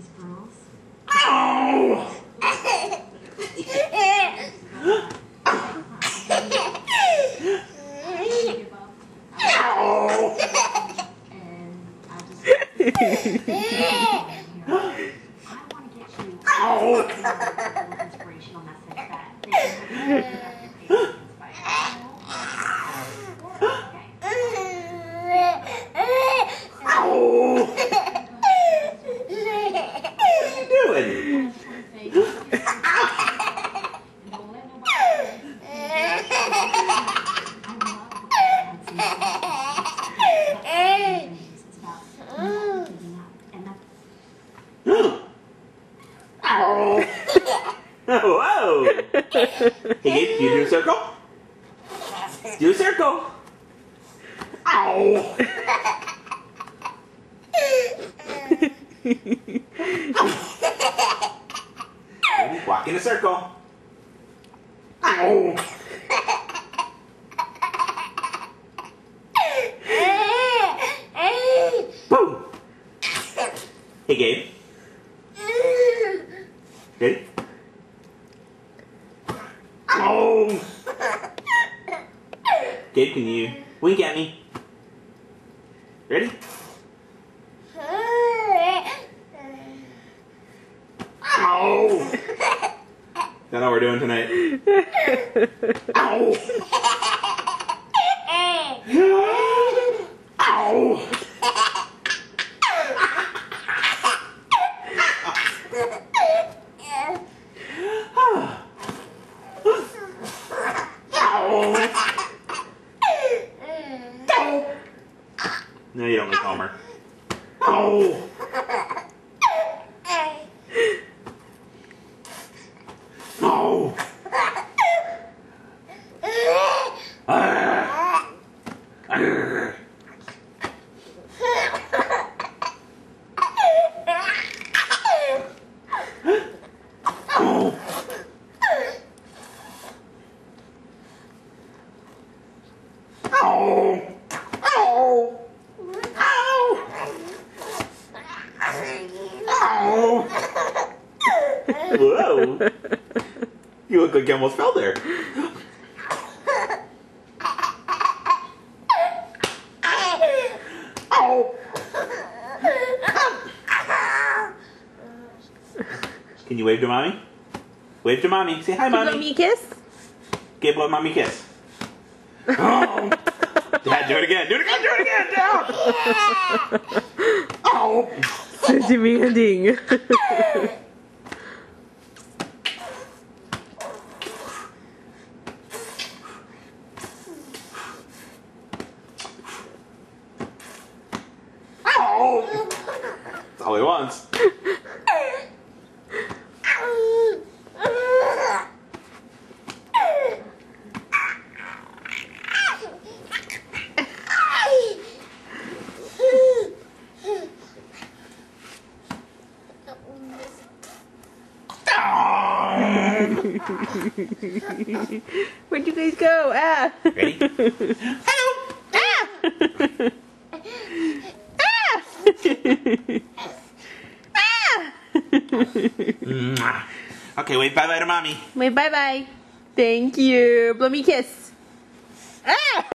These girls. Ow! give up. Ow! Whoa! Hey, you do a circle? Do a circle. Ow! Walk in a circle. Ow! Hey, Gabe. Ready? Ow! Gabe, can you wink at me? Ready? Ow! That's all we're doing tonight. Ow! Ow! Ow! Ow! No, you don't like Homer. Ow! No! Ah. Arr. Ow. Ow. Ow. Ow. Ow. Whoa. You look like you almost fell there. Can you wave to mommy? Wave to mommy. Say hi, mommy. want mommy. a kiss? Give mommy a kiss. Oh. Dad, do it again. Do it again. Do it again. Down. Oh. Så demanding. Ow. That's all he wants. Where'd you guys go? Ah. Ready? okay, wait bye bye to mommy. Wait bye bye. Thank you. Blow me a kiss. Ah!